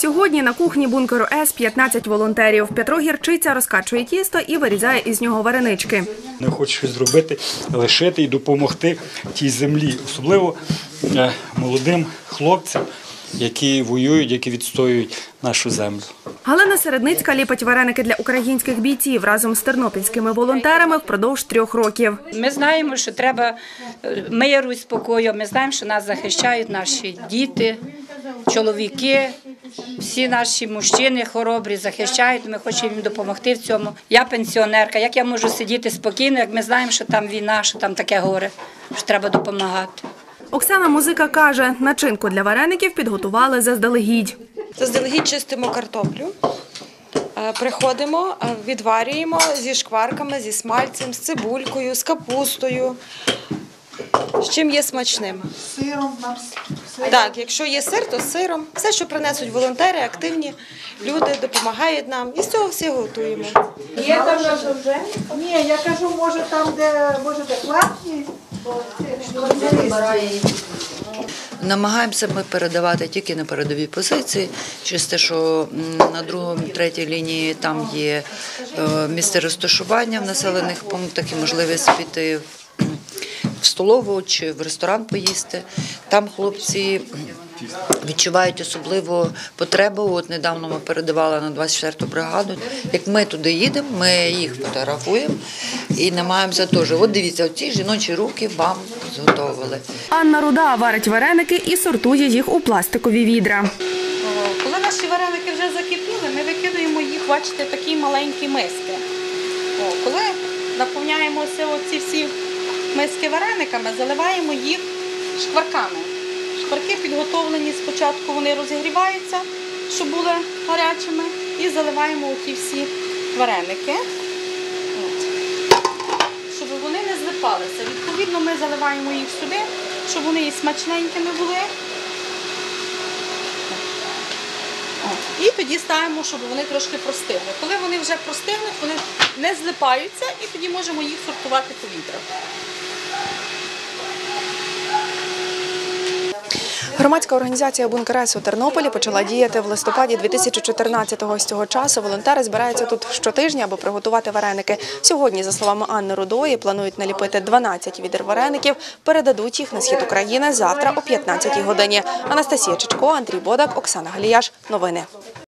Сьогодні на кухні бункеру С 15 волонтерів. Петро Гірчиця розкачує тісто і вирізає із нього варенички. Не хочу щось зробити, лишити і допомогти тій землі, особливо е, молодим хлопцям, які воюють, які відстоюють нашу землю. Галина Середницька ліпить вареники для українських бійців разом з тернопільськими волонтерами впродовж трьох років. Ми знаємо, що треба е, миру і спокою. Ми знаємо, що нас захищають наші діти, чоловіки, всі наші мужчини хоробрі захищають. Ми хочемо їм допомогти в цьому. Я пенсіонерка. Як я можу сидіти спокійно, як ми знаємо, що там війна, що там таке горе, що треба допомагати. Оксана Музика каже, начинку для вареників підготували заздалегідь. Заздалегідь чистимо картоплю. Е, Приходимо, е, відварюємо зі шкварками, зі смальцем, з цибулькою, з капустою. З чим є смачним. сиром нам Так, якщо є сир, то з сиром. Все, що принесуть волонтери, активні люди, допомагають нам. І з цього все готуємо. Є там вже? Ні, я кажу, може там, де може де платні, бо це Намагаємося ми передавати тільки на передові позиції, через те, що на другому, третій лінії там є е, місце розташування в населених пунктах і можливість піти в- столову чи в ресторан поїсти. Там хлопці відчувають особливу потребу. От недавно ми передавали на 24-ту бригаду. Як ми туди їдемо, ми їх фотографуємо і намагаємося теж. От дивіться, ці жіночі руки вам зготовили. Анна Руда варить вареники і сортує їх у пластикові відра. Коли наші вареники вже закипіли, ми викидаємо їх, бачите, такі маленькі миски. Коли наповняємося оці всі миски варениками, заливаємо їх шкварками. Шкварки підготовлені спочатку, вони розігріваються, щоб були гарячими, і заливаємо оті всі вареники, щоб вони не злипалися. Відповідно, ми заливаємо їх сюди, щоб вони і смачненькими були. І тоді ставимо, щоб вони трошки простигли. Коли вони вже простигнуть, вони не злипаються і тоді можемо їх сортувати по Громадська організація «Бункерес» у Тернополі почала діяти в листопаді 2014-го. З цього часу волонтери збираються тут щотижня, аби приготувати вареники. Сьогодні, за словами Анни Рудої, планують наліпити 12 відер вареників, передадуть їх на схід України завтра о 15-й годині. Анастасія Чичко, Андрій Бодак, Оксана Галіяш. Новини.